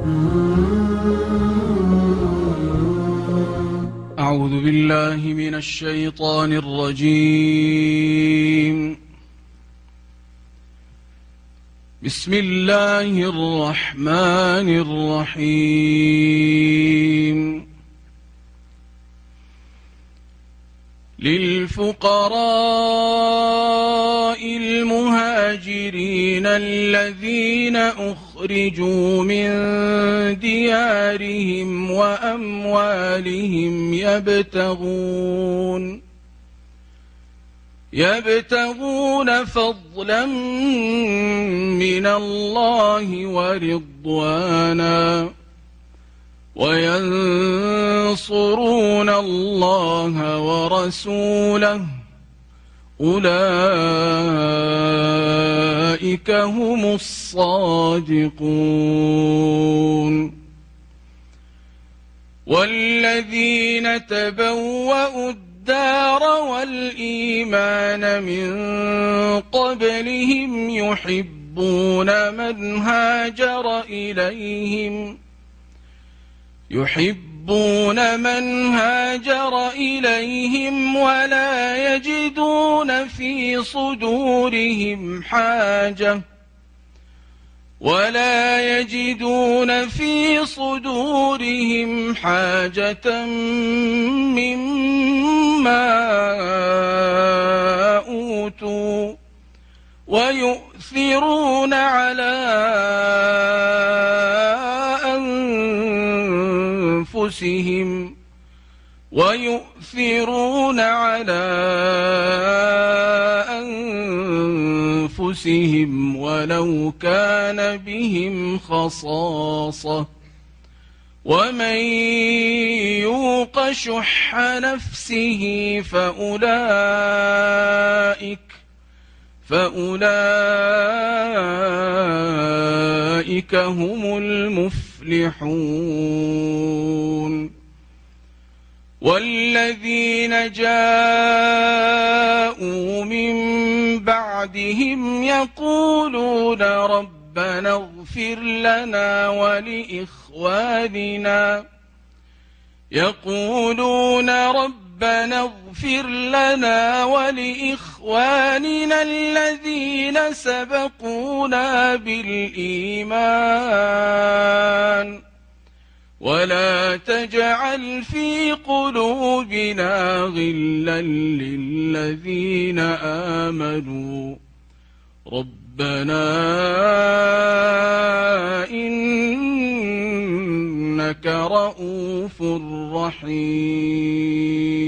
أعوذ بالله من الشيطان الرجيم. بسم الله الرحمن الرحيم. للفقراء المهاجرين الذين أخرجوا من ديارهم وأموالهم يبتغون يبتغون فضلا من الله ورضوانا وينصرون الله ورسوله أولئك هم الصادقون. والذين تبوأوا الدار والإيمان من قبلهم يحبون من هاجر إليهم يحبون من هاجر إليهم ولا يجدون في صدورهم حاجة ولا يجدون في صدورهم حاجة مما أوتوا ويؤثرون على أنفسهم ويؤثرون على أنفسهم ولو كان بهم خصاصة ومن يوق شح نفسه فأولئك فأولئك هم المفلحون والذين جاءوا من بعدهم يقولون ربنا اغفر لنا ولإخواننا. يقولون ربنا اغفر لنا ولإخواننا الذين سبقونا بالإيمان. ولا تجعل في قلوبنا غلا للذين آمنوا. ربنا إنك رؤوف رحيم.